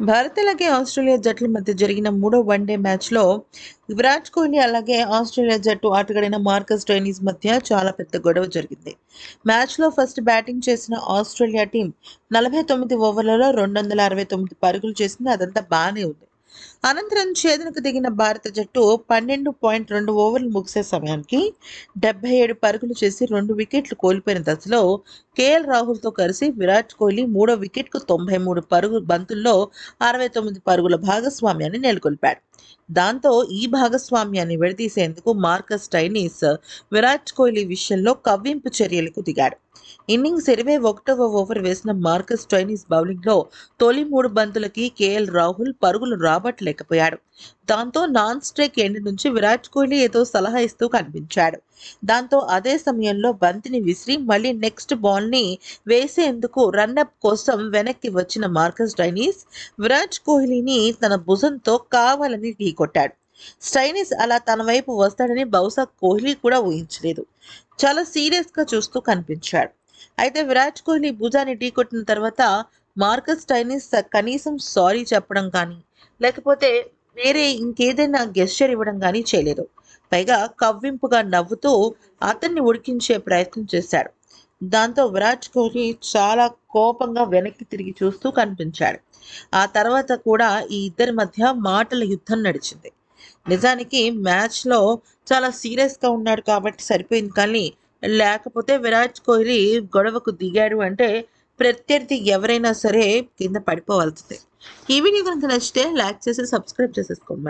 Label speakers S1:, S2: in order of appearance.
S1: భారత్ అలాగే ఆస్ట్రేలియా జట్ల మధ్య జరిగిన మూడో వన్డే మ్యాచ్లో విరాట్ కోహ్లీ అలాగే ఆస్ట్రేలియా జట్టు ఆటగాడిన మార్కస్ స్టైనీస్ మధ్య చాలా పెద్ద గొడవ జరిగింది. మ్యాచ్లో ఫస్ట్ బ్యాటింగ్ చేసిన ఆస్ట్రేలియా టీం నలభై తొమ్మిది ఓవర్లలో రెండు వందల అరవై తొమ్మిది పరుగులు చేసింది. అదంతా బాగానే ఉంది. అనంతరం ఛేదనకు దిగిన భారత జట్టు పన్నెండు పాయింట్ రెండు ఓవర్లు ముగిసే సమయానికి డెబ్బై ఏడు పరుగులు చేసి రెండు వికెట్లు కోల్పోయిన దశలో కేఎల్ రాహుల్తో కలిసి విరాట్ కోహ్లీ మూడో వికెట్కు తొంభై మూడు పరుగు బంతుల్లో అరవై తొమ్మిది పరుగుల భాగస్వామ్యాన్ని నెలకొల్పాడు. దాంతో ఈ భాగస్వామ్యాన్ని విడదీసేందుకు మార్కస్ టైనీస్ విరాట్ కోహ్లీ విషయంలో కవ్వింపు చర్యలకు దిగాడు. ఇన్నింగ్స్ ఇరవై ఒకటవ ఓవర్ వేసిన మార్కస్ స్టైనీస్ బౌలింగ్లో తొలి మూడు బంతులకి కేఎల్ రాహుల్ పరుగులు రాబట్టలేకపోయాడు. దాంతో నాన్ స్ట్రైక్ ఎండ్ నుంచి విరాట్ కోహ్లీ ఏదో సలహా ఇస్తూ కనిపించాడు. దాంతో అదే సమయంలో బంతిని విసిరి మళ్ళీ నెక్స్ట్ బాల్ని వేసేందుకు రన్అప్ కోసం వెనక్కి వచ్చిన మార్కస్ టైనీస్ విరాట్ కోహ్లీని తన భుజంతో కావాలని ఢీకొట్టాడు స్టైనిస్ అలా తన వైపు వస్తాడని బహుశా కోహ్లీ కూడా ఊహించలేదు. చాలా సీరియస్గా చూస్తూ కనిపించాడు. అయితే విరాట్ కోహ్లీ భుజాన్ని ఢీకొట్టిన తర్వాత మార్కస్ స్టైనిస్ కనీసం సారీ చెప్పడం కానీ లేకపోతే వేరే ఇంకేదైనా గెస్చర్ ఇవ్వడం కానీ చేయలేదు. పైగా కవ్వింపుగా నవ్వుతూ అతన్ని ఉడికించే ప్రయత్నం చేశాడు. దాంతో విరాట్ కోహ్లీ చాలా కోపంగా వెనక్కి తిరిగి చూస్తూ కనిపించాడు. ఆ తర్వాత కూడా ఈ ఇద్దరి మధ్య మాటల యుద్ధం నడిచింది. నిజానికి మ్యాచ్లో చాలా సీరియస్గా ఉన్నాడు కాబట్టి సరిపోయింది కానీ లేకపోతే విరాట్ కోహ్లీ గొడవకు దిగాడు అంటే ప్రత్యర్థి ఎవరైనా సరే కింద పడిపోవాల్సిందే. ఈ వీడియో కనుక నచ్చితే లైక్ చేసి సబ్స్క్రైబ్ చేసేసుకోండి.